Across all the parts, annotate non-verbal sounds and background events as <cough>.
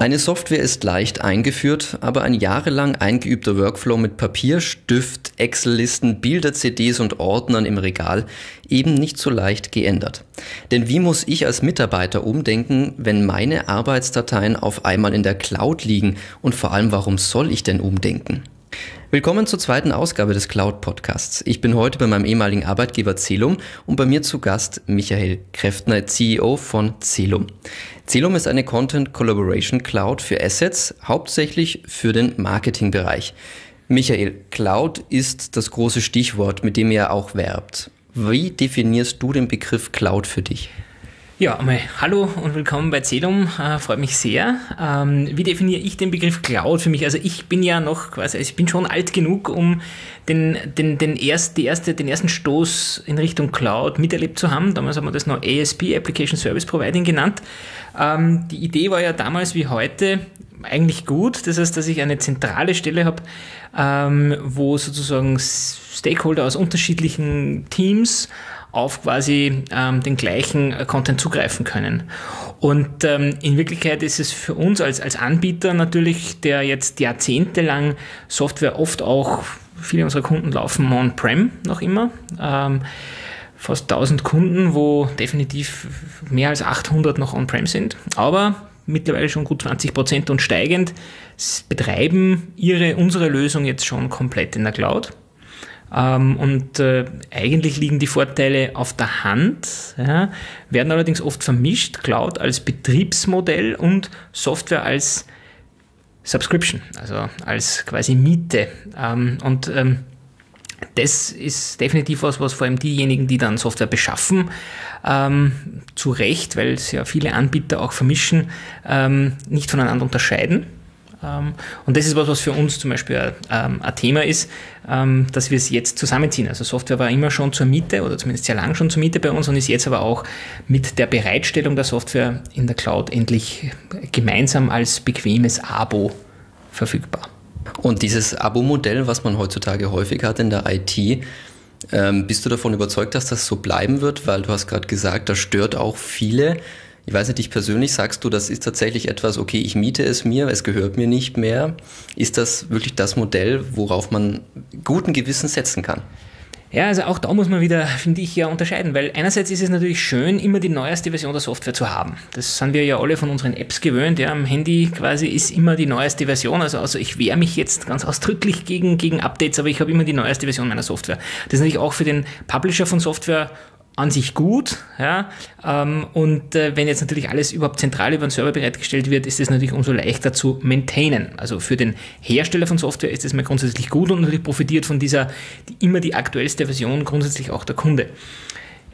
Eine Software ist leicht eingeführt, aber ein jahrelang eingeübter Workflow mit Papier, Stift, Excel-Listen, Bilder, CDs und Ordnern im Regal eben nicht so leicht geändert. Denn wie muss ich als Mitarbeiter umdenken, wenn meine Arbeitsdateien auf einmal in der Cloud liegen und vor allem warum soll ich denn umdenken? Willkommen zur zweiten Ausgabe des Cloud Podcasts. Ich bin heute bei meinem ehemaligen Arbeitgeber Celum und bei mir zu Gast Michael Kräftner, CEO von Celum. Celum ist eine Content Collaboration Cloud für Assets, hauptsächlich für den Marketingbereich. Michael, Cloud ist das große Stichwort, mit dem ihr auch werbt. Wie definierst du den Begriff Cloud für dich? Ja, einmal hallo und willkommen bei Celum. Äh, freut mich sehr. Ähm, wie definiere ich den Begriff Cloud für mich? Also ich bin ja noch quasi, also ich bin schon alt genug, um den, den, den, erst, die erste, den ersten Stoß in Richtung Cloud miterlebt zu haben. Damals haben wir das noch ASP, Application Service Providing genannt. Ähm, die Idee war ja damals wie heute eigentlich gut. Das heißt, dass ich eine zentrale Stelle habe, ähm, wo sozusagen Stakeholder aus unterschiedlichen Teams auf quasi ähm, den gleichen äh, Content zugreifen können. Und ähm, in Wirklichkeit ist es für uns als, als Anbieter natürlich, der jetzt jahrzehntelang Software oft auch, viele unserer Kunden laufen on-prem noch immer. Ähm, fast 1000 Kunden, wo definitiv mehr als 800 noch on-prem sind. Aber mittlerweile schon gut 20 Prozent und steigend betreiben ihre, unsere Lösung jetzt schon komplett in der Cloud. Ähm, und äh, eigentlich liegen die Vorteile auf der Hand, ja, werden allerdings oft vermischt, Cloud als Betriebsmodell und Software als Subscription, also als quasi Miete. Ähm, und ähm, das ist definitiv was, was vor allem diejenigen, die dann Software beschaffen, ähm, zu Recht, weil es ja viele Anbieter auch vermischen, ähm, nicht voneinander unterscheiden. Ähm, und das ist was, was für uns zum Beispiel ähm, ein Thema ist, ähm, dass wir es jetzt zusammenziehen. Also Software war immer schon zur Miete oder zumindest sehr lang schon zur Miete bei uns und ist jetzt aber auch mit der Bereitstellung der Software in der Cloud endlich gemeinsam als bequemes Abo verfügbar. Und dieses Abo-Modell, was man heutzutage häufig hat in der IT, bist du davon überzeugt, dass das so bleiben wird? Weil du hast gerade gesagt, das stört auch viele. Ich weiß nicht, dich persönlich sagst du, das ist tatsächlich etwas, okay, ich miete es mir, es gehört mir nicht mehr. Ist das wirklich das Modell, worauf man guten Gewissen setzen kann? Ja, also auch da muss man wieder, finde ich, ja unterscheiden, weil einerseits ist es natürlich schön, immer die neueste Version der Software zu haben. Das sind wir ja alle von unseren Apps gewöhnt. Ja, am Handy quasi ist immer die neueste Version. Also, also ich wehre mich jetzt ganz ausdrücklich gegen, gegen Updates, aber ich habe immer die neueste Version meiner Software. Das ist natürlich auch für den Publisher von Software an sich gut. Ja? Ähm, und äh, wenn jetzt natürlich alles überhaupt zentral über den Server bereitgestellt wird, ist es natürlich umso leichter zu maintainen. Also für den Hersteller von Software ist es mal grundsätzlich gut und natürlich profitiert von dieser die, immer die aktuellste Version grundsätzlich auch der Kunde.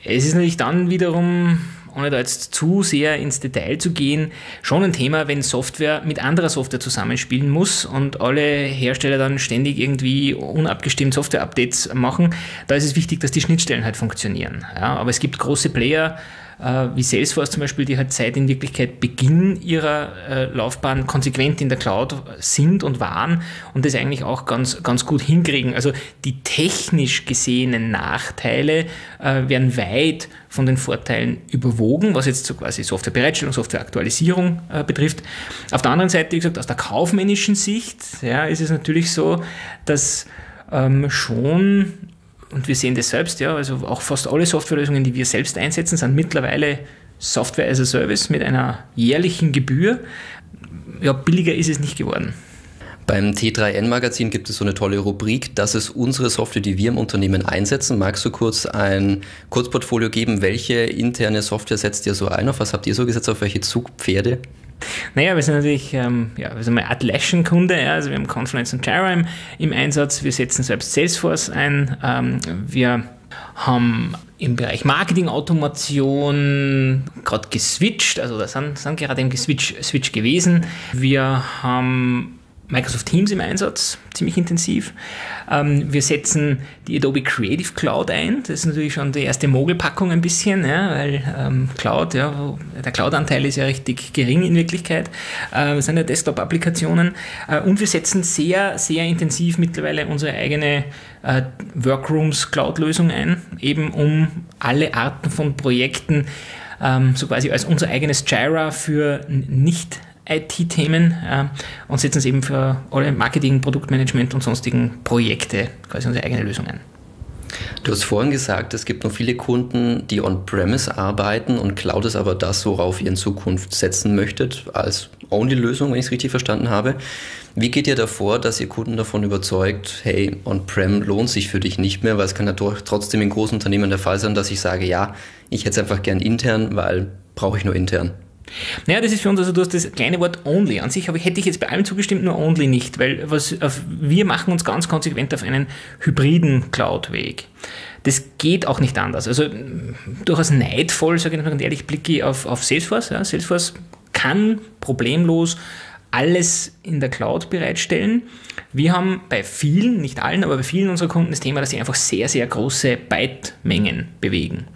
Es ist natürlich dann wiederum ohne da jetzt zu sehr ins Detail zu gehen, schon ein Thema, wenn Software mit anderer Software zusammenspielen muss und alle Hersteller dann ständig irgendwie unabgestimmt Software-Updates machen. Da ist es wichtig, dass die Schnittstellen halt funktionieren. Ja, aber es gibt große Player, äh, wie Salesforce zum Beispiel, die halt seit in Wirklichkeit Beginn ihrer äh, Laufbahn konsequent in der Cloud sind und waren und das eigentlich auch ganz, ganz gut hinkriegen. Also die technisch gesehenen Nachteile äh, werden weit von den Vorteilen überwogen, was jetzt so quasi Softwarebereitstellung, Softwareaktualisierung äh, betrifft. Auf der anderen Seite, wie gesagt, aus der kaufmännischen Sicht ja, ist es natürlich so, dass ähm, schon und wir sehen das selbst, ja, also auch fast alle Softwarelösungen, die wir selbst einsetzen, sind mittlerweile Software as a Service mit einer jährlichen Gebühr. Ja, billiger ist es nicht geworden. Beim T3N-Magazin gibt es so eine tolle Rubrik, das ist unsere Software, die wir im Unternehmen einsetzen. Magst du kurz ein Kurzportfolio geben? Welche interne Software setzt ihr so ein? Auf was habt ihr so gesetzt? Auf welche Zugpferde? Naja, wir sind natürlich ähm, ja, wir sind Atlassian-Kunde, ja, also wir haben Confluence und Jira im, im, Einsatz, wir setzen selbst Salesforce ein, ähm, wir haben im Bereich Marketing-Automation gerade geswitcht, also da sind, sind gerade im Switch, Switch gewesen. Wir haben Microsoft Teams im Einsatz, ziemlich intensiv. Ähm, wir setzen die Adobe Creative Cloud ein. Das ist natürlich schon die erste Mogelpackung ein bisschen, ja, weil ähm, Cloud, ja, der Cloud-Anteil ist ja richtig gering in Wirklichkeit. Äh, das sind ja Desktop-Applikationen. Äh, und wir setzen sehr, sehr intensiv mittlerweile unsere eigene äh, Workrooms Cloud-Lösung ein, eben um alle Arten von Projekten ähm, so quasi als unser eigenes Jira für nicht IT-Themen äh, und setzen es eben für alle Marketing, Produktmanagement und sonstigen Projekte quasi unsere eigene Lösung ein. Du hast vorhin gesagt, es gibt noch viele Kunden, die on-premise arbeiten und Cloud ist aber das, worauf ihr in Zukunft setzen möchtet, als Only-Lösung, wenn ich es richtig verstanden habe. Wie geht ihr davor, dass ihr Kunden davon überzeugt, hey, on-prem lohnt sich für dich nicht mehr, weil es kann ja trotzdem in großen Unternehmen der Fall sein, dass ich sage, ja, ich hätte es einfach gern intern, weil brauche ich nur intern. Naja, das ist für uns, also du hast das kleine Wort only an sich, aber hätte ich jetzt bei allem zugestimmt, nur only nicht, weil was, wir machen uns ganz konsequent auf einen hybriden Cloud-Weg. Das geht auch nicht anders. Also durchaus neidvoll, sage ich ganz ehrlich, blicke ich auf, auf Salesforce. Ja. Salesforce kann problemlos alles in der Cloud bereitstellen. Wir haben bei vielen, nicht allen, aber bei vielen unserer Kunden das Thema, dass sie einfach sehr, sehr große Byte-Mengen bewegen.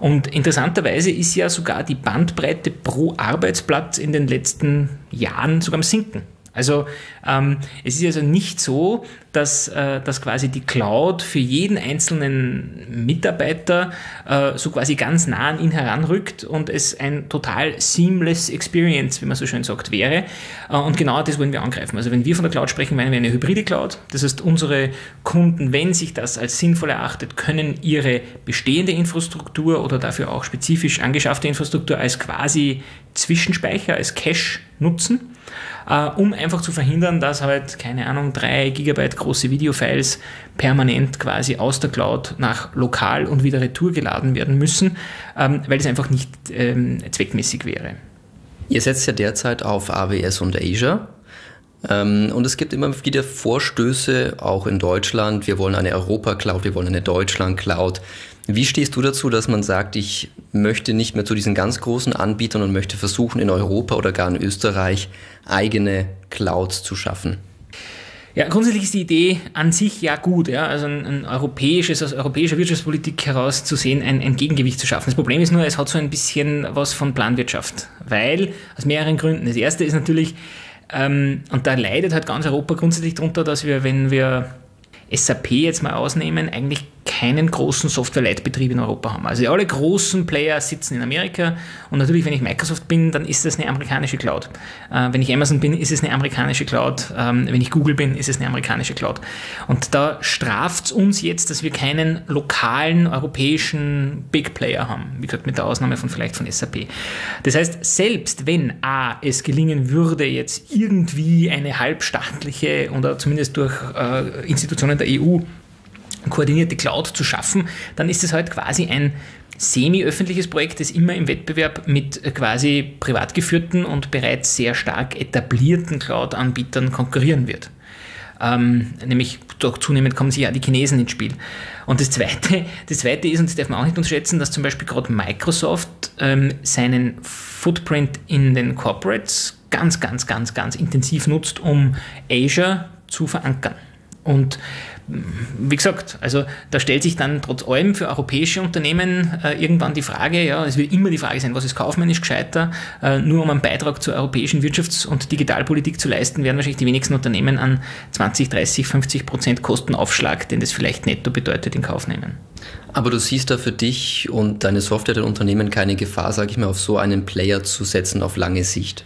Und interessanterweise ist ja sogar die Bandbreite pro Arbeitsplatz in den letzten Jahren sogar am Sinken. Also ähm, es ist also nicht so, dass, äh, dass quasi die Cloud für jeden einzelnen Mitarbeiter äh, so quasi ganz nah an ihn heranrückt und es ein total seamless Experience, wie man so schön sagt, wäre. Äh, und genau das wollen wir angreifen. Also wenn wir von der Cloud sprechen, meinen wir eine hybride Cloud. Das heißt, unsere Kunden, wenn sich das als sinnvoll erachtet, können ihre bestehende Infrastruktur oder dafür auch spezifisch angeschaffte Infrastruktur als quasi Zwischenspeicher, als Cache nutzen äh, um einfach zu verhindern, dass halt, keine Ahnung, drei Gigabyte große Videofiles permanent quasi aus der Cloud nach lokal und wieder retour geladen werden müssen, ähm, weil es einfach nicht ähm, zweckmäßig wäre. Ihr setzt ja derzeit auf AWS und Azure. Ähm, und es gibt immer wieder Vorstöße, auch in Deutschland. Wir wollen eine Europa-Cloud, wir wollen eine Deutschland-Cloud. Wie stehst du dazu, dass man sagt, ich möchte nicht mehr zu diesen ganz großen Anbietern und möchte versuchen, in Europa oder gar in Österreich eigene Clouds zu schaffen? Ja, grundsätzlich ist die Idee an sich ja gut, ja, also ein, ein europäisches, aus europäischer Wirtschaftspolitik heraus zu sehen, ein, ein, Gegengewicht zu schaffen. Das Problem ist nur, es hat so ein bisschen was von Planwirtschaft, weil aus mehreren Gründen. Das erste ist natürlich, ähm, und da leidet halt ganz Europa grundsätzlich darunter, dass wir, wenn wir SAP jetzt mal ausnehmen, eigentlich keinen großen Software-Leitbetrieb in Europa haben. Also alle großen Player sitzen in Amerika und natürlich, wenn ich Microsoft bin, dann ist das eine amerikanische Cloud. Äh, wenn ich Amazon bin, ist es eine amerikanisische Cloud. Ähm, wenn ich Google bin, ist es eine amerikanische Cloud. Und da straft es uns jetzt, dass wir keinen lokalen europäischen Big Player haben. Wie gesagt, mit der Ausnahme von vielleicht von SAP. Das heißt, selbst wenn A, es gelingen würde, jetzt irgendwie eine halbstaatliche oder zumindest durch äh, Institutionen der EU koordinierte Cloud zu schaffen, dann ist es halt quasi ein semi-öffentliches Projekt, das immer im Wettbewerb mit quasi privat geführten und bereits sehr stark etablierten Cloud-Anbietern konkurrieren wird. Ähm, nämlich doch zunehmend kommen sich ja die Chinesen ins Spiel. Und das Zweite, das Zweite ist, und das darf man auch nicht unterschätzen, dass zum Beispiel gerade Microsoft ähm, seinen Footprint in den Corporates ganz, ganz, ganz, ganz intensiv nutzt, um Azure zu verankern. Und wie gesagt, also da stellt sich dann trotz allem für europäische Unternehmen äh, irgendwann die Frage, ja, es wird immer die Frage sein, was ist kaufmännisch gescheiter, äh, nur um einen Beitrag zur europäischen Wirtschafts- und Digitalpolitik zu leisten, werden wahrscheinlich die wenigsten Unternehmen an 20, 30, 50 Prozent Kostenaufschlag, den das vielleicht netto bedeutet, in Kauf nehmen. Aber du siehst da für dich und deine Software, dein Unternehmen keine Gefahr, sage ich mal, auf so einen Player zu setzen auf lange Sicht?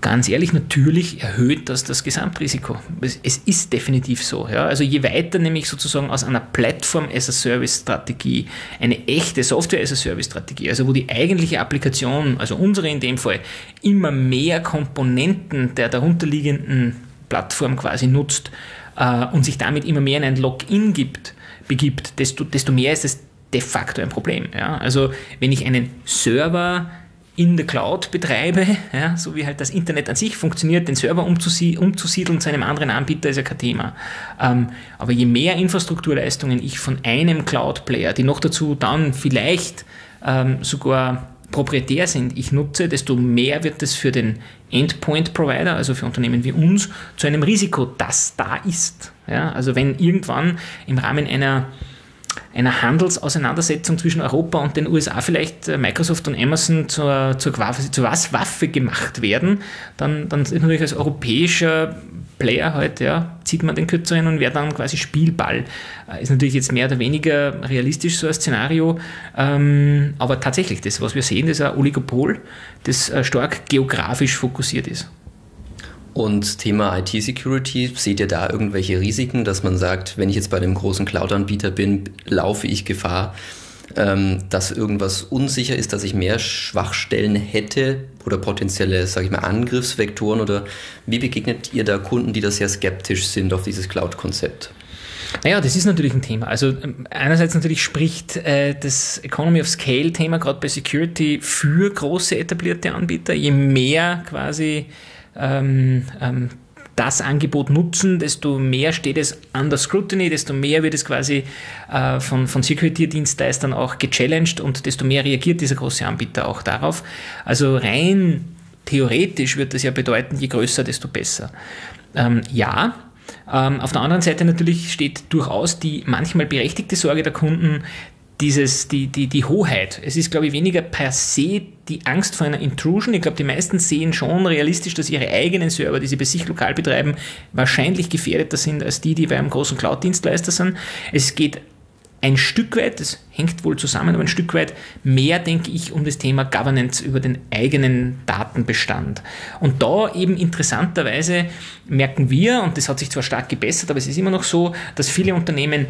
Ganz ehrlich, natürlich erhöht das das Gesamtrisiko. Es, ist definitiv so. Ja. Also je weiter nämlich sozusagen aus einer Plattform-as-a-Service-Strategie eine echte Software-as-a-Service-Strategie, also wo die eigentliche Applikation, also unsere in dem Fall, immer mehr Komponenten der darunterliegenden Plattform quasi nutzt äh, und sich damit immer mehr in ein Login gibt, begibt, desto, desto mehr ist es de facto ein Problem. Ja. Also wenn ich einen Server in der Cloud betreibe, ja, so wie halt das Internet an sich funktioniert, den Server umzusie umzusiedeln zu einem anderen Anbieter ist ja kein Thema. Ähm, aber je mehr Infrastrukturleistungen ich von einem Cloud-Player, die noch dazu dann vielleicht ähm, sogar proprietär sind, ich nutze, desto mehr wird es für den Endpoint-Provider, also für Unternehmen wie uns, zu einem Risiko, das da ist. Ja, also wenn irgendwann im Rahmen einer einer Handelsauseinandersetzung zwischen Europa und den USA vielleicht äh, Microsoft und Amazon zur, zur, Waffe, zur Waffe gemacht werden, dann, dann ist natürlich als europäischer Player halt, ja, zieht man den kürzeren und wäre dann quasi Spielball. Äh, ist natürlich jetzt mehr oder weniger realistisch so ein Szenario, ähm, aber tatsächlich, das, was wir sehen, das ist ein Oligopol, das äh, stark geografisch fokussiert ist. Und Thema IT-Security, seht ihr da irgendwelche Risiken, dass man sagt, wenn ich jetzt bei einem großen Cloud-Anbieter bin, laufe ich Gefahr, ähm, dass irgendwas unsicher ist, dass ich mehr Schwachstellen hätte oder potenzielle, sage ich mal, Angriffsvektoren oder wie begegnet ihr da Kunden, die da sehr skeptisch sind auf dieses Cloud-Konzept? Naja, das ist natürlich ein Thema. Also ähm, einerseits natürlich spricht äh, das Economy of Scale-Thema gerade bei Security für große etablierte Anbieter. Je mehr quasi ähm, ähm, das Angebot nutzen, desto mehr steht es under scrutiny, desto mehr wird es quasi äh, von, von Security-Dienstleistern auch gechallenged und desto mehr reagiert dieser große Anbieter auch darauf. Also rein theoretisch wird das ja bedeuten, je größer, desto besser. Ähm, ja, ähm, auf der anderen Seite natürlich steht durchaus die manchmal berechtigte Sorge der Kunden, dieses, die, die, die Hoheit. Es ist, glaube ich, weniger per se die Angst vor einer Intrusion. Ich glaube, die meisten sehen schon realistisch, dass ihre eigenen Server, die sie bei sich lokal betreiben, wahrscheinlich gefährdeter sind als die, die bei einem großen Cloud-Dienstleister sind. Es geht ein Stück weit, das hängt wohl zusammen, aber ein Stück weit mehr, denke ich, um das Thema Governance über den eigenen Datenbestand. Und da eben interessanterweise merken wir, und das hat sich zwar stark gebessert, aber es ist immer noch so, dass viele Unternehmen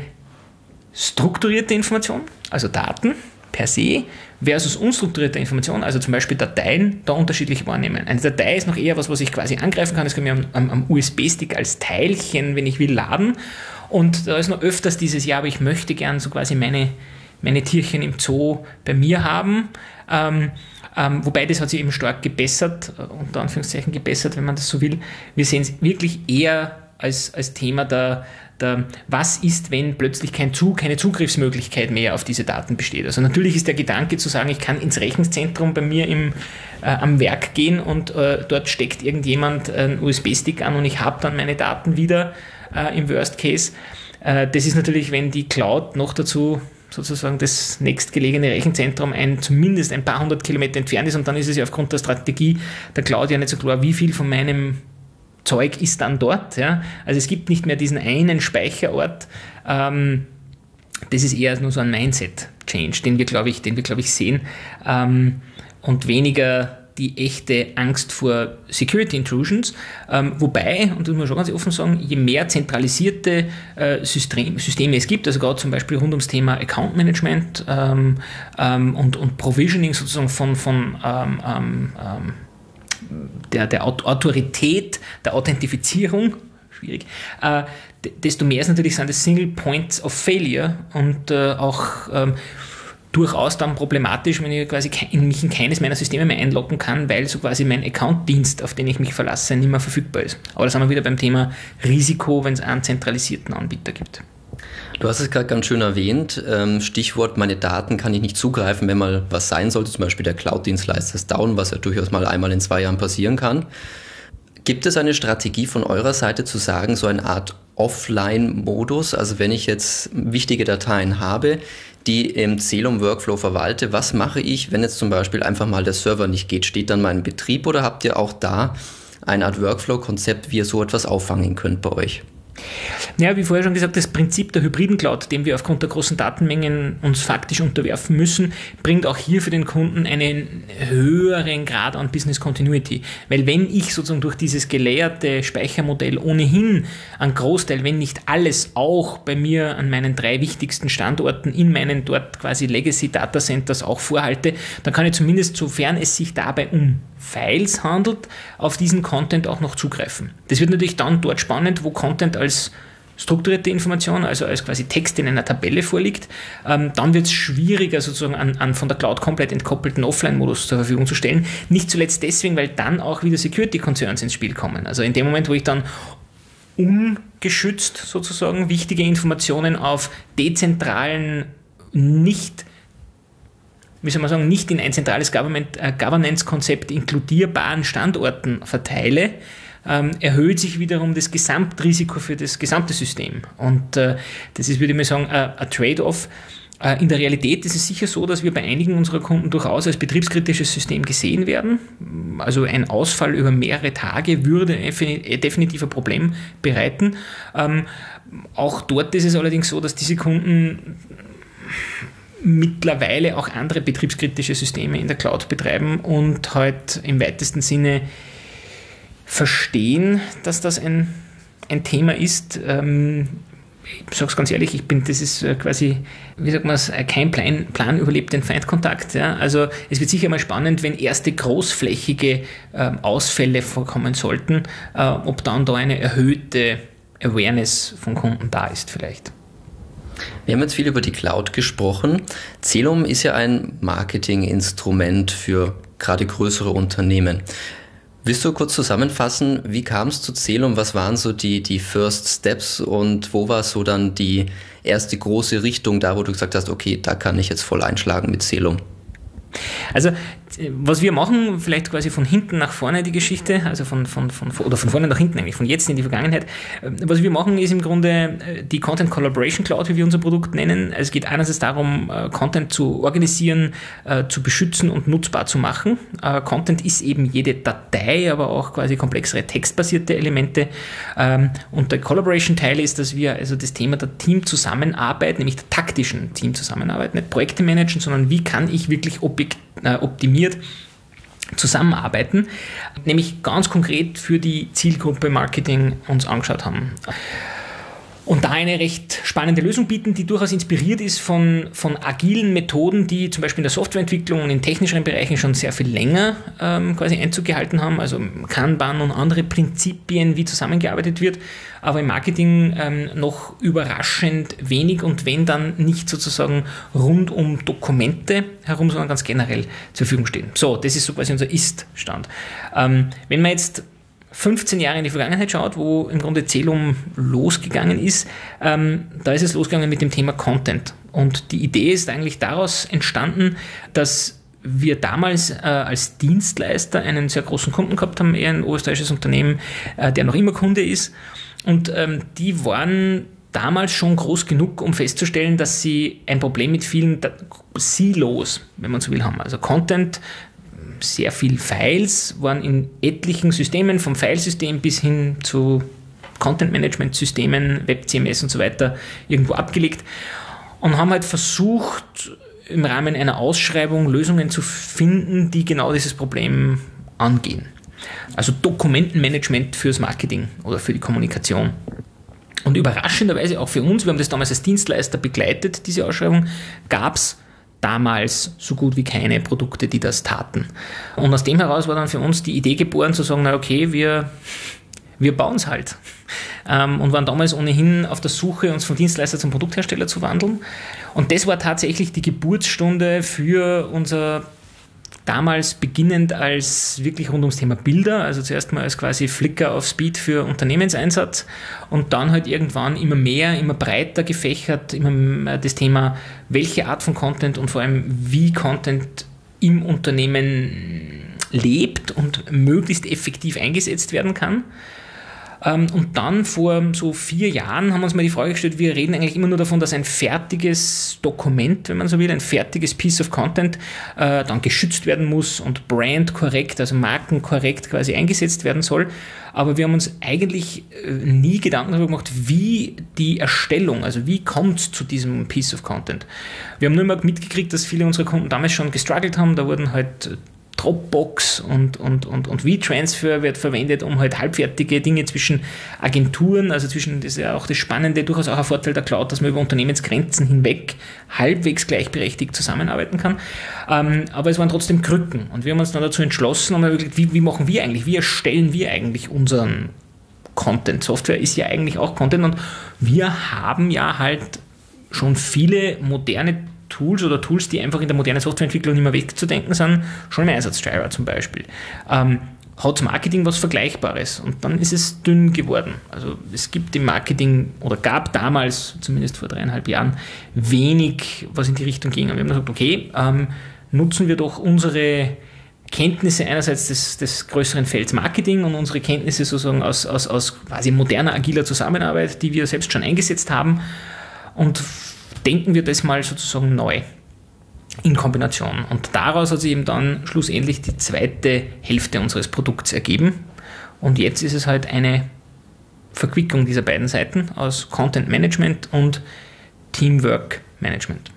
strukturierte Information, also Daten per se, versus unstrukturierte Information, also zum Beispiel Dateien, da unterschiedlich wahrnehmen. Eine Datei ist noch eher was, was ich quasi angreifen kann. Das kann ich am, am, am USB-Stick als Teilchen, wenn ich will, laden. Und da ist noch öfters dieses Jahr, aber ich möchte gern so quasi meine, meine Tierchen im Zoo bei mir haben. Ähm, ähm, wobei das hat sich eben stark gebessert, äh, unter Anführungszeichen gebessert, wenn man das so will. Wir sehen es wirklich eher als, als Thema der, der, was ist, wenn plötzlich kein Zug, keine Zugriffsmöglichkeit mehr auf diese Daten besteht. Also natürlich ist der Gedanke zu sagen, ich kann ins Rechenzentrum bei mir im, äh, am Werk gehen und äh, dort steckt irgendjemand einen USB-Stick an und ich habe dann meine Daten wieder äh, im Worst Case. Äh, das ist natürlich, wenn die Cloud noch dazu sozusagen das nächstgelegene Rechenzentrum ein, zumindest ein paar hundert Kilometer entfernt ist und dann ist es ja aufgrund der Strategie der Cloud ja nicht so klar, wie viel von meinem Zeug ist dann dort. Ja? Also es gibt nicht mehr diesen einen Speicherort. Ähm, das ist eher nur so ein Mindset-Change, den wir, glaube ich, den ich, sehen. Ähm, und weniger die echte Angst vor Security Intrusions. Ähm, wobei, und das muss man schon ganz offen sagen, je mehr zentralisierte äh, System, Systeme es gibt, also gerade zum Beispiel rund ums Thema Account Management ähm, ähm, und, und Provisioning sozusagen von, von ähm, ähm, ähm, der, der Autorität, der Authentifizierung, schwierig, äh, desto mehr ist natürlich sind das Single Points of Failure und äh, auch ähm, durchaus dann problematisch, wenn ich quasi in mich in keines meiner Systeme mehr einloggen kann, weil so quasi mein Account-Dienst, auf den ich mich verlasse, nicht mehr verfügbar ist. Aber da sind wir wieder beim Thema Risiko, wenn es einen zentralisierten Anbieter gibt. Du hast es gerade ganz schön erwähnt. Ähm, Stichwort, meine Daten kann ich nicht zugreifen, wenn mal was sein sollte. Zum Beispiel der Cloud-Dienstleister ist down, was ja durchaus mal einmal in zwei Jahren passieren kann. Gibt es eine Strategie von eurer Seite zu sagen, so eine Art Offline-Modus? Also wenn ich jetzt wichtige Dateien habe, die im Celum-Workflow verwalte, was mache ich, wenn jetzt zum Beispiel einfach mal der Server nicht geht? Steht dann mein Betrieb oder habt ihr auch da eine Art Workflow-Konzept, wie ihr so etwas auffangen könnt bei euch? Ja, wie vorher schon gesagt, das Prinzip der hybriden Cloud, dem wir aufgrund der großen Datenmengen uns faktisch unterwerfen müssen, bringt auch hier für den Kunden einen höheren Grad an Business Continuity. Weil wenn ich sozusagen durch dieses gelehrte Speichermodell ohnehin einen Großteil, wenn nicht alles, auch bei mir an meinen drei wichtigsten Standorten in meinen dort quasi Legacy Data Centers auch vorhalte, dann kann ich zumindest, sofern es sich dabei um Files handelt, auf diesen Content auch noch zugreifen. Das wird natürlich dann dort spannend, wo Content als strukturierte Information, also als quasi Text in einer Tabelle vorliegt, ähm, dann wird es schwieriger, sozusagen an, an, von der Cloud komplett entkoppelten Offline-Modus zur Verfügung zu stellen. Nicht zuletzt deswegen, weil dann auch wieder Security-Concerns ins Spiel kommen. Also in dem Moment, wo ich dann ungeschützt sozusagen wichtige Informationen auf dezentralen, nicht wie soll man sagen, nicht in ein zentrales äh, Governance-Konzept inkludierbaren Standorten verteile, ähm, erhöht sich wiederum das Gesamtrisiko für das gesamte System. Und äh, das ist, würde ich mal sagen, ein Trade-off. Äh, in der Realität ist es sicher so, dass wir bei einigen unserer Kunden durchaus als betriebskritisches System gesehen werden. Also ein Ausfall über mehrere Tage würde definitiv ein Problem bereiten. Ähm, auch dort ist es allerdings so, dass diese Kunden mittlerweile auch andere betriebskritische Systeme in der Cloud betreiben und halt im weitesten Sinne verstehen, dass das ein, ein Thema ist. Ähm, ich sage es ganz ehrlich, ich bin, das ist äh, quasi, wie sagt man es, äh, kein Plan, Plan überlebt den Feindkontakt. Ja? Also es wird sicher mal spannend, wenn erste großflächige äh, Ausfälle vorkommen sollten, äh, ob dann da eine erhöhte Awareness von Kunden da ist vielleicht. Wir haben jetzt viel über die Cloud gesprochen. Celum ist ja ein Marketinginstrument für gerade größere Unternehmen. Willst du kurz zusammenfassen, wie kam es zu Celum? Was waren so die, die First Steps und wo war so dann die erste große Richtung da, wo du gesagt hast, okay, da kann ich jetzt voll einschlagen mit Celum? Also was wir machen, vielleicht quasi von hinten nach vorne die Geschichte, also von, von, von, oder von vorne nach hinten eigentlich, von jetzt in die Vergangenheit. Ähm, was wir machen, ist im Grunde äh, die Content Collaboration Cloud, wie wir unser Produkt nennen. Es geht einerseits darum, äh, Content zu organisieren, äh, zu beschützen und nutzbar zu machen. Content ist eben jede Datei, aber auch quasi komplexere textbasierte Elemente. Ähm, und der Collaboration-Teil ist, dass wir also das Thema der Teamzusammenarbeit, nämlich der taktischen Teamzusammenarbeit, nicht Projekte managen, sondern wie kann ich wirklich optimieren optimiert zusammenarbeiten, nämlich ganz konkret für die Zielgruppe Marketing uns angeschaut haben und da eine recht spannende Lösung bieten, die durchaus inspiriert ist von, von agilen Methoden, die zum Beispiel in der Softwareentwicklung und in technischeren Bereichen schon sehr viel länger ähm, quasi Einzug gehalten haben, also Kanban und andere Prinzipien, wie zusammengearbeitet wird, aber im Marketing ähm, noch überraschend wenig und wenn dann nicht sozusagen rund um Dokumente herum, sondern ganz generell zur Verfügung stehen. So, das ist so quasi unser Ist-Stand. Ähm, wenn man jetzt 15 Jahre in die Vergangenheit schaut, wo im Grunde Celum losgegangen ist, ähm, da ist es losgegangen mit dem Thema Content. Und die Idee ist eigentlich daraus entstanden, dass wir damals äh, als Dienstleister einen sehr großen Kunden gehabt haben, eher ein österreichisches Unternehmen, äh, der noch immer Kunde ist. Und ähm, die waren damals schon groß genug, um festzustellen, dass sie ein Problem mit vielen Silos, wenn man so will, haben. Also Content sehr viel Files, waren in etlichen Systemen, vom Filesystem bis hin zu Content-Management-Systemen, Web-CMS und so weiter, irgendwo abgelegt und haben halt versucht, im Rahmen einer Ausschreibung Lösungen zu finden, die genau dieses Problem angehen. Also Dokumentenmanagement fürs Marketing oder für die Kommunikation. Und überraschenderweise auch für uns, wir haben das damals als Dienstleister begleitet, diese Ausschreibung, gab es damals so gut wie keine Produkte, die das taten. Und aus dem heraus war dann für uns die Idee geboren, zu sagen, na okay, wir, wir bauen es halt. Ähm, und waren damals ohnehin auf der Suche, uns vom Dienstleister zum Produkthersteller zu wandeln. Und das war tatsächlich die Geburtsstunde für unser damals beginnend als wirklich rund ums Thema Bilder, also zuerst mal als quasi Flicker auf Speed für Unternehmenseinsatz und dann halt irgendwann immer mehr, immer breiter gefächert, immer das Thema, welche Art von Content und vor allem wie Content im Unternehmen lebt und möglichst effektiv eingesetzt werden kann. Ähm, und dann vor so vier Jahren haben wir uns mal die Frage gestellt, wir reden eigentlich immer nur davon, dass ein fertiges Dokument, wenn man so will, ein fertiges Piece of Content äh, dann geschützt werden muss und brand korrekt, also markenkorrekt quasi eingesetzt werden soll. Aber wir haben uns eigentlich äh, nie Gedanken darüber gemacht, wie die Erstellung, also wie kommt es zu diesem Piece of Content. Wir haben nur mal mitgekriegt, dass viele unserer Kunden damals schon gestruggelt haben. Da wurden halt Dropbox und, und, und, und WeTransfer wird verwendet, um halt halbfertige Dinge zwischen Agenturen, also zwischen, das ist ja auch das Spannende, durchaus auch ein Vorteil der Cloud, dass man über Unternehmensgrenzen hinweg halbwegs gleichberechtigt zusammenarbeiten kann. Ähm, aber es waren trotzdem Krücken und wir haben uns dann dazu entschlossen und haben überlegt, wie, wie machen wir eigentlich, wie erstellen wir eigentlich unseren Content? Software ist ja eigentlich auch Content und wir haben ja halt schon viele moderne Tools oder Tools, die einfach in der modernen Softwareentwicklung nicht mehr wegzudenken sind, schon im Einsatz, Jira zum Beispiel. Ähm, hat Marketing was Vergleichbares und dann ist es dünn geworden. Also es gibt im Marketing oder gab damals, zumindest vor dreieinhalb Jahren, wenig, was in die Richtung ging. Und wir haben gesagt, okay, ähm, nutzen wir doch unsere Kenntnisse einerseits des, des größeren Felds Marketing und unsere Kenntnisse sozusagen aus, aus, aus quasi moderner, agiler Zusammenarbeit, die wir selbst schon eingesetzt haben und denken wir das mal sozusagen neu in Kombination. Und daraus hat sich eben dann schlussendlich die zweite Hälfte unseres Produkts ergeben. Und jetzt ist es halt eine Verquickung dieser beiden Seiten aus Content Management und Teamwork Management.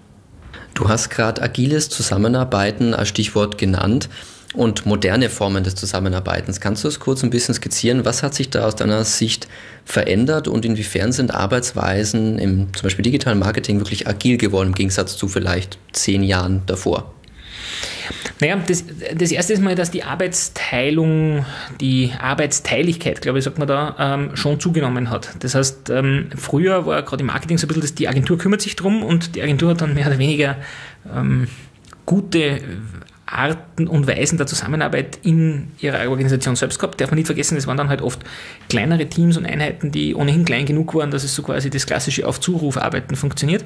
Du hast gerade agiles Zusammenarbeiten als Stichwort genannt und moderne Formen des Zusammenarbeitens. Kannst du es kurz ein bisschen skizzieren? Was hat sich da aus deiner Sicht verändert und inwiefern sind Arbeitsweisen im zum Beispiel digitalen Marketing wirklich agil geworden im Gegensatz zu vielleicht zehn Jahren davor? Naja, das, das erste ist mal, dass die Arbeitsteilung, die Arbeitsteiligkeit, glaube ich, sagt man da, ähm, schon zugenommen hat. Das heißt, ähm, früher war gerade im Marketing so ein bisschen, dass die Agentur kümmert sich drum und die Agentur hat dann mehr oder weniger ähm, gute Arten und Weisen der Zusammenarbeit in ihrer Organisation selbst gehabt. Darf man nicht vergessen, es waren dann halt oft kleinere Teams und Einheiten, die ohnehin klein genug waren, dass es so quasi das klassische Auf-Zuruf-Arbeiten funktioniert.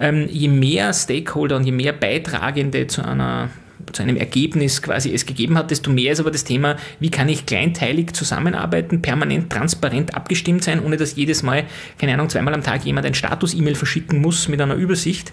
Ähm, je mehr Stakeholder und je mehr Beitragende zu einer zu einem Ergebnis quasi es gegeben hat, desto mehr ist aber das Thema, wie kann ich kleinteilig zusammenarbeiten, permanent transparent abgestimmt sein, ohne dass jedes Mal, keine Ahnung, zweimal am Tag jemand ein Status-E-Mail verschicken muss mit einer Übersicht.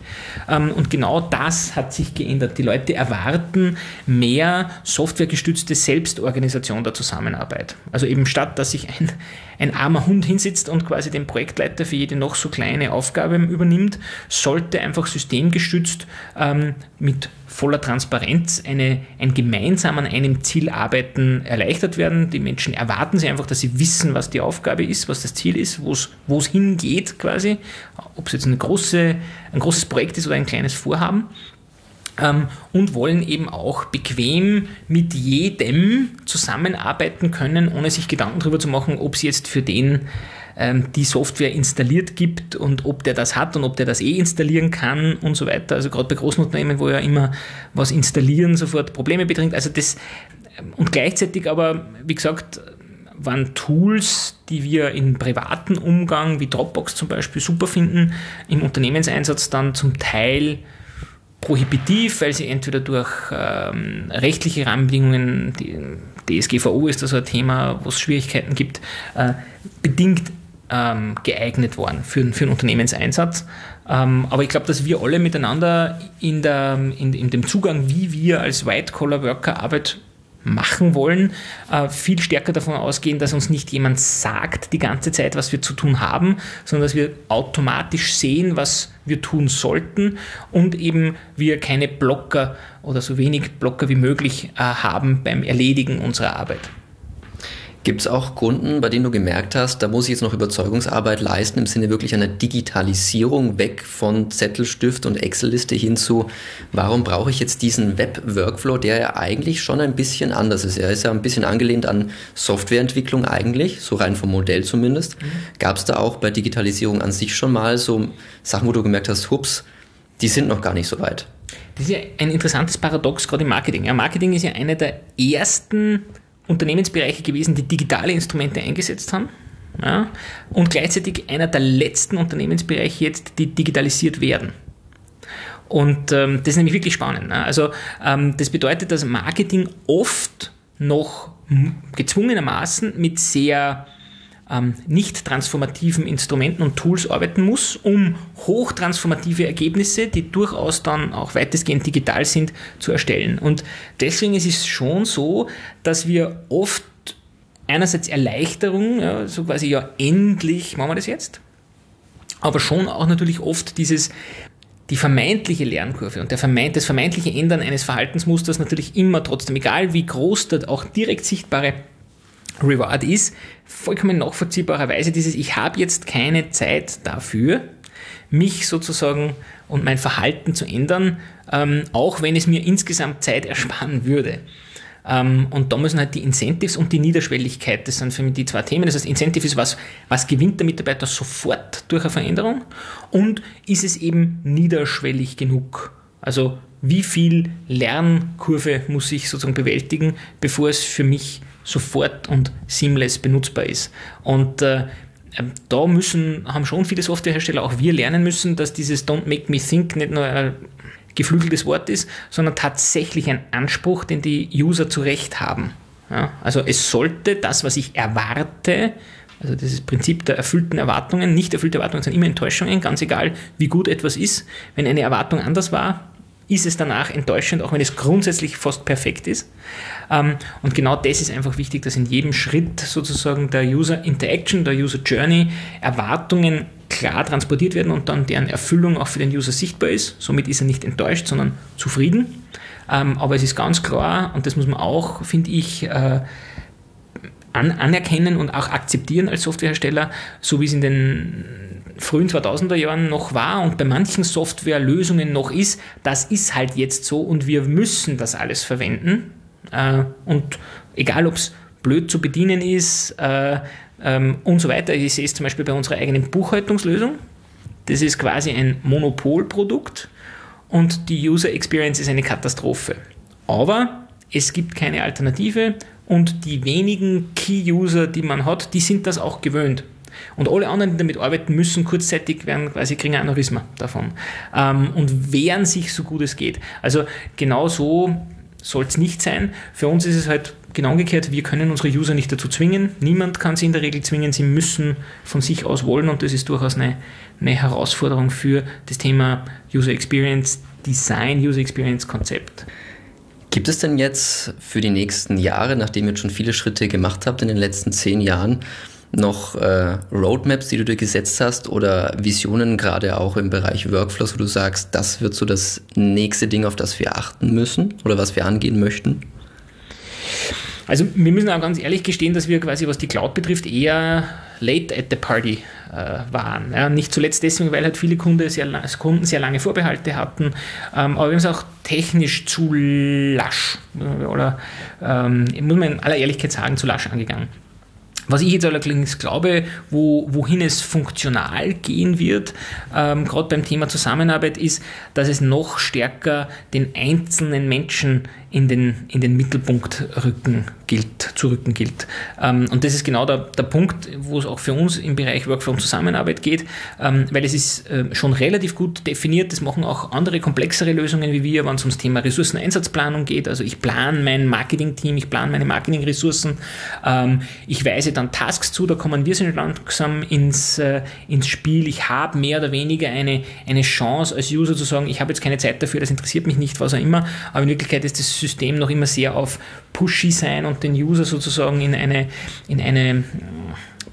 Ähm, und genau das hat sich geändert. Die Leute erwarten mehr softwaregestützte Selbstorganisation der Zusammenarbeit. Also eben statt, dass sich ein, ein armer Hund hinsitzt und quasi den Projektleiter für jede noch so kleine Aufgabe übernimmt, sollte einfach systemgestützt ähm, mit voller Transparenz eine, ein gemeinsam an einem Ziel arbeiten erleichtert werden. Die Menschen erwarten sie einfach, dass sie wissen, was die Aufgabe ist, was das Ziel ist, wo es hingeht quasi, ob es jetzt eine große, ein großes Projekt ist oder ein kleines Vorhaben. Ähm, und wollen eben auch bequem mit jedem zusammenarbeiten können, ohne sich Gedanken darüber zu machen, ob sie jetzt für den die Software installiert gibt und ob der das hat und ob der das eh installieren kann und so weiter. Also gerade bei großen Unternehmen, wo ja immer was installieren sofort Probleme bedringt. Also das ähm, und gleichzeitig aber, wie gesagt, waren Tools, die wir im privaten Umgang, wie Dropbox zum Beispiel, super finden, im Unternehmenseinsatz dann zum Teil prohibitiv, weil sie entweder durch ähm, rechtliche Rahmenbedingungen, die DSGVO ist da so ein Thema, wo es Schwierigkeiten gibt, äh, bedingt ähm, geeignet worden für, für einen Unternehmenseinsatz. Ähm, aber ich glaube, dass wir alle miteinander in, der, in, in dem Zugang, wie wir als White-Collar-Worker Arbeit machen wollen, äh, viel stärker davon ausgehen, dass uns nicht jemand sagt die ganze Zeit, was wir zu tun haben, sondern dass wir automatisch sehen, was wir tun sollten und eben wir keine Blocker oder so wenig Blocker wie möglich äh, haben beim Erledigen unserer Arbeit. Gibt es auch Kunden, bei denen du gemerkt hast, da muss ich jetzt noch Überzeugungsarbeit leisten im Sinne wirklich einer Digitalisierung weg von Zettelstift und Excel-Liste hin zu, warum brauche ich jetzt diesen Web-Workflow, der ja eigentlich schon ein bisschen anders ist. Er ist ja ein bisschen angelehnt an Softwareentwicklung eigentlich, so rein vom Modell zumindest. Mhm. Gab es da auch bei Digitalisierung an sich schon mal so Sachen, wo du gemerkt hast, hups, die sind noch gar nicht so weit? Das ist ja ein interessantes Paradox gerade im Marketing. Ja, Marketing ist ja einer der ersten Unternehmensbereiche gewesen, die digitale Instrumente eingesetzt haben. Ja, und gleichzeitig einer der letzten Unternehmensbereiche jetzt, die digitalisiert werden. Und ähm, das ist nämlich wirklich spannend. Ne? Also ähm, das bedeutet, dass Marketing oft noch gezwungenermaßen mit sehr ähm, nicht transformativen Instrumenten und Tools arbeiten muss, um hochtransformative Ergebnisse, die durchaus dann auch weitestgehend digital sind, zu erstellen. Und deswegen ist es schon so, dass wir oft einerseits Erleichterung, ja, so quasi ja endlich machen wir das jetzt, aber schon auch natürlich oft dieses die vermeintliche Lernkurve und vermeint, das vermeintliche Ändern eines Verhaltensmusters natürlich immer trotzdem, egal wie groß dort auch direkt sichtbare Reward ist, vollkommen nachvollziehbarerweise dieses, ich habe jetzt keine Zeit dafür, mich sozusagen und mein Verhalten zu ändern, ähm, auch wenn es mir insgesamt Zeit ersparen würde. Ähm, und da müssen halt die Incentives und die Niederschwelligkeit, das sind für mich die zwei Themen. Das heißt, Incentive ist was, was gewinnt der Mitarbeiter sofort durch eine Veränderung und ist es eben niederschwellig genug? Also wie viel Lernkurve muss ich sozusagen bewältigen, bevor es für mich sofort und seamless benutzbar ist. Und äh, ähm, da müssen, haben schon viele Softwarehersteller, auch wir lernen müssen, dass dieses Don't Make Me Think nicht nur ein geflügeltes Wort ist, sondern tatsächlich ein Anspruch, den die User zu Recht haben. Ja, also es sollte das, was ich erwarte, Also dieses Prinzip der erfüllten Erwartungen, nicht erfüllte Erwartungen sind immer Enttäuschungen, ganz egal, wie gut etwas ist. Wenn eine Erwartung anders war, ist es danach enttäuschend, auch wenn es grundsätzlich fast perfekt ist. Ähm, und genau das ist einfach wichtig, dass in jedem Schritt sozusagen der User Interaction, der User Journey Erwartungen klar transportiert werden und dann deren Erfüllung auch für den User sichtbar ist. Somit ist er nicht enttäuscht, sondern zufrieden. Ähm, aber es ist ganz klar, und das muss man auch, finde ich, äh, anerkennen und auch akzeptieren als Softwarehersteller, so wie es in den frühen 2000er Jahren noch war und bei manchen Softwarelösungen noch ist, das ist halt jetzt so und wir müssen das alles verwenden. Äh, und egal, ob es blöd zu bedienen ist äh, ähm, und so weiter. Ich sehe es zum Beispiel bei unserer eigenen Buchhaltungslösung. Das ist quasi ein Monopolprodukt und die User Experience ist eine Katastrophe. Aber es gibt keine Alternative und die wenigen Key-User, die man hat, die sind das auch gewöhnt. Und alle anderen, die damit arbeiten müssen, kurzzeitig werden quasi kriegen ein Aneurysma davon ähm, und wehren sich so gut es geht. Also genau so soll es nicht sein. Für uns ist es halt genau umgekehrt, wir können unsere User nicht dazu zwingen. Niemand kann sie in der Regel zwingen, sie müssen von sich aus wollen und das ist durchaus eine, eine Herausforderung für das Thema User Experience Design, User Experience Konzept. Gibt es denn jetzt für die nächsten Jahre, nachdem ihr schon viele Schritte gemacht habt in den letzten zehn Jahren, noch äh, Roadmaps, die du dir gesetzt hast oder Visionen gerade auch im Bereich Workflows, wo du sagst, das wird so das nächste Ding, auf das wir achten müssen oder was wir angehen möchten? Also wir müssen auch ganz ehrlich gestehen, dass wir quasi, was die Cloud betrifft, eher late at the party äh, waren. Ja, nicht zuletzt deswegen, weil halt viele Kunden sehr, Kunden sehr lange Vorbehalte hatten, ähm, aber wir haben es auch technisch zu lasch oder ähm, muss man in aller Ehrlichkeit sagen, zu lasch angegangen. Was ich jetzt allerdings glaube, wo, wohin es funktional gehen wird, ähm, gerade beim Thema Zusammenarbeit, ist, dass es noch stärker den einzelnen Menschen in den, in den Mittelpunkt rücken gilt, zu rücken gilt. Ähm, und das ist genau der, der Punkt, wo es auch für uns im Bereich Workflow und Zusammenarbeit geht, ähm, weil es ist äh, schon relativ gut definiert, das machen auch andere komplexere Lösungen wie wir, wenn es ums Thema Ressourceneinsatzplanung geht. Also ich plane mein Marketing-Team, ich plane meine Marketing-Ressourcen, ähm, ich weise dann Tasks zu, da kommen wir so langsam ins, äh, ins Spiel. Ich habe mehr oder weniger eine, eine Chance als User zu sagen, ich habe jetzt keine Zeit dafür, das interessiert mich nicht, was auch immer, aber in Wirklichkeit ist das System noch immer sehr auf pushy sein und den User sozusagen in eine, in eine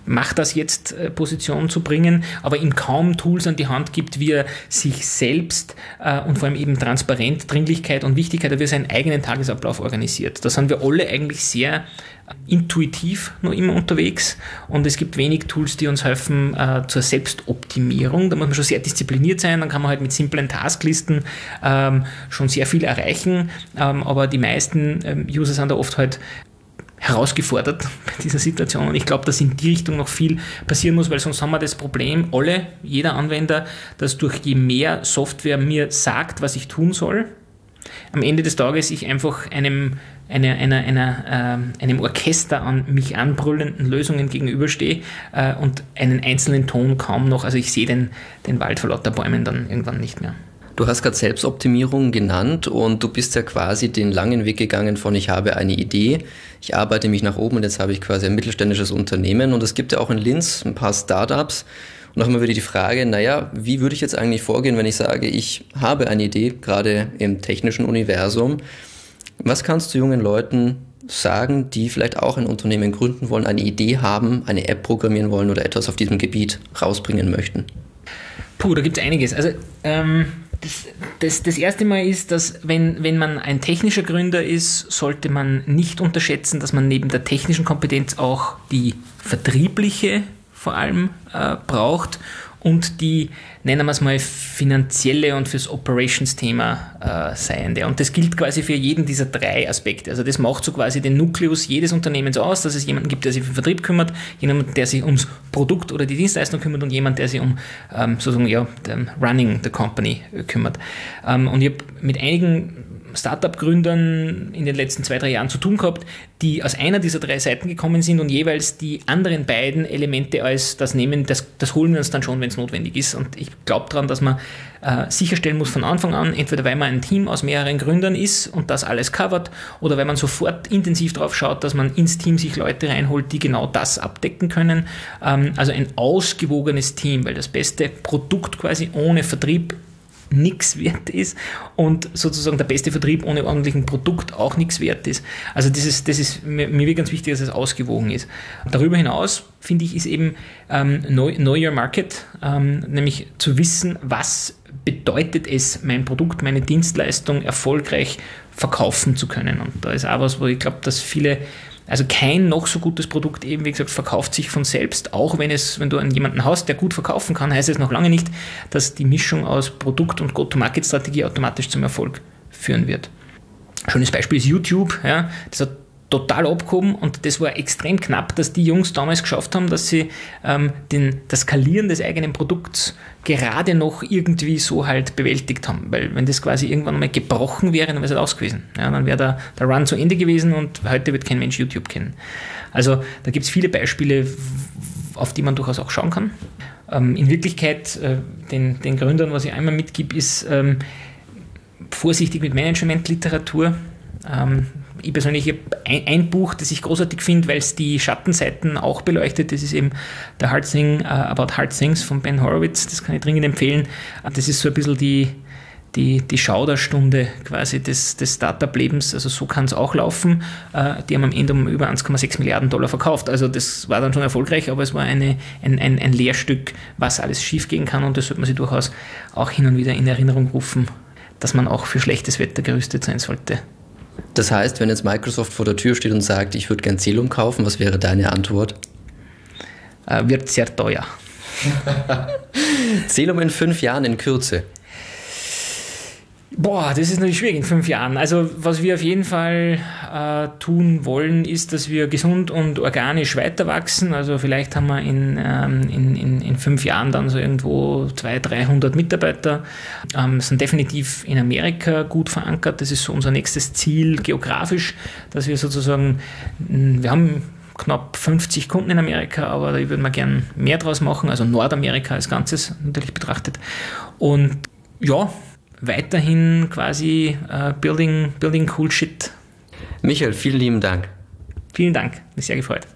macht das jetzt äh, Position zu bringen, aber ihm kaum Tools an die Hand gibt, wie er sich selbst äh, und vor allem eben Transparenz, Dringlichkeit und Wichtigkeit, wie er seinen eigenen Tagesablauf organisiert. Da sind wir alle eigentlich sehr intuitiv noch immer unterwegs. Und es gibt wenig Tools, die uns helfen äh, zur Selbstoptimierung. Da muss man schon sehr diszipliniert sein, dann kann man halt mit simplen Tasklisten ähm, schon sehr viel erreichen, ähm, aber die meisten ähm, User sind da oft halt herausgefordert <laughs> bei dieser Situation. Und ich glaube, dass in die Richtung noch viel passieren muss, weil sonst haben wir das Problem, alle, jeder Anwender, dass durch je mehr Software mir sagt, was ich tun soll, am Ende des Tages ich einfach einem eine, eine, eine, äh, einem Orchester an mich anbrüllenden Lösungen gegenüberstehe äh, und einen einzelnen Ton kaum noch, also ich sehe den, den Wald vor lauter Bäumen dann irgendwann nicht mehr. Du hast gerade Selbstoptimierung genannt und du bist ja quasi den langen Weg gegangen von ich habe eine Idee, ich arbeite mich nach oben und jetzt habe ich quasi ein mittelständisches Unternehmen und es gibt ja auch in Linz ein paar Startups und auch wieder die Frage, naja, wie würde ich jetzt eigentlich vorgehen, wenn ich sage, ich habe eine Idee, gerade im technischen Universum was kannst du jungen Leuten sagen, die vielleicht auch ein Unternehmen gründen wollen, eine Idee haben, eine App programmieren wollen oder etwas auf diesem Gebiet rausbringen möchten? Puh, da gibt es einiges. Also ähm, das, das, das, erste Mal ist, dass wenn, wenn man ein technischer Gründer ist, sollte man nicht unterschätzen, dass man neben der technischen Kompetenz auch die vertriebliche vor allem äh, braucht und die, nennen wir es mal, finanzielle und fürs Operations-Thema äh, seiende. Und das gilt quasi für jeden dieser drei Aspekte. Also das macht so quasi den Nukleus jedes Unternehmens aus, dass es jemanden gibt, der sich für den Vertrieb kümmert, jemanden, der sich ums Produkt oder die Dienstleistung kümmert und jemand, der sich um ähm, sozusagen ja, Running the Company kümmert. Ähm, und ich habe mit einigen Startup-Gründern in den letzten zwei, drei Jahren zu tun gehabt, die aus einer dieser drei Seiten gekommen sind und jeweils die anderen beiden Elemente als das nehmen, das, das holen wir uns dann schon, wenn es notwendig ist. Und ich glaube daran, dass man äh, sicherstellen muss von Anfang an, entweder weil man ein Team aus mehreren Gründern ist und das alles covert, oder weil man sofort intensiv darauf schaut, dass man ins Team sich Leute reinholt, die genau das abdecken können. Ähm, also ein ausgewogenes Team, weil das beste Produkt quasi ohne Vertrieb nichts wert ist und sozusagen der beste Vertrieb ohne ordentlichen Produkt auch nichts wert ist. Also das ist, das ist mir, mir ganz wichtig, dass es ausgewogen ist. Darüber hinaus finde ich, ist eben ähm, know, know, Your Market, ähm, nämlich zu wissen, was bedeutet es, mein Produkt, meine Dienstleistung erfolgreich verkaufen zu können. Und da ist auch was, wo ich glaube, dass viele also kein noch so gutes Produkt eben, wie gesagt, verkauft sich von selbst. Auch wenn es, wenn du einen jemanden hast, der gut verkaufen kann, heißt es noch lange nicht, dass die Mischung aus Produkt und Go-to-Market-Strategie automatisch zum Erfolg führen wird. Schönes Beispiel ist YouTube. Ja, das hat total abgehoben und das war extrem knapp, dass die Jungs damals geschafft haben, dass sie ähm, den, das Skalieren des eigenen Produkts gerade noch irgendwie so halt bewältigt haben. Weil wenn das quasi irgendwann mal gebrochen wäre, dann wäre es halt aus gewesen. Ja, dann wäre der, der Run zu Ende gewesen und heute wird kein Mensch YouTube kennen. Also da gibt es viele Beispiele, auf die man durchaus auch schauen kann. Ähm, in Wirklichkeit, äh, den, den Gründern, was ich einmal mitgebe, ist ähm, vorsichtig mit Managementliteratur. Ähm, ich persönlich ein, ein, Buch, das ich großartig finde, weil es die Schattenseiten auch beleuchtet. Das ist eben The Hard Thing uh, About Hard Things von Ben Horowitz. Das kann ich dringend empfehlen. Das ist so ein bisschen die, die, die Schauderstunde quasi des, des Startup-Lebens. Also so kann es auch laufen. Uh, die haben am Ende um über 1,6 Milliarden Dollar verkauft. Also das war dann schon erfolgreich, aber es war eine, ein, ein, ein Lehrstück, was alles schiefgehen kann und das sollte man sich durchaus auch hin und wieder in Erinnerung rufen, dass man auch für schlechtes Wetter gerüstet sein sollte. Das heißt, wenn jetzt Microsoft vor der Tür steht und sagt, ich würde gern Celum kaufen, was wäre deine Antwort? Äh, wird sehr teuer. <laughs> Celum in fünf Jahren in Kürze. Boah, das ist natürlich schwierig in fünf Jahren. Also was wir auf jeden Fall äh, tun wollen, ist, dass wir gesund und organisch weiter wachsen. Also vielleicht haben wir in, ähm, in, in, in, fünf Jahren dann so irgendwo 200, 300 Mitarbeiter. Ähm, sind definitiv in Amerika gut verankert. Das ist so unser nächstes Ziel geografisch, dass wir sozusagen, wir haben knapp 50 Kunden in Amerika, aber da würden wir gern mehr draus machen, also Nordamerika als Ganzes natürlich betrachtet. Und ja, weiterhin quasi uh, building, building cool shit. Michael, vielen lieben Dank. Vielen Dank, mich sehr gefreut.